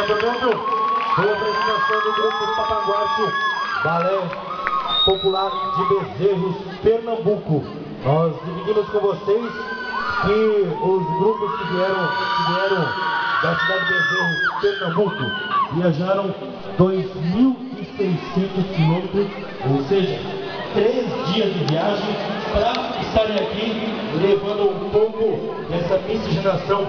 Essa, foi a apresentação do grupo Papanguarte Balé Popular de Bezerros, Pernambuco. Nós dividimos com vocês que os grupos que vieram, que vieram da cidade de Bezerros, Pernambuco, viajaram 2.600 quilômetros, ou seja, três dias de viagem para estarem aqui levando um pouco dessa miscigenação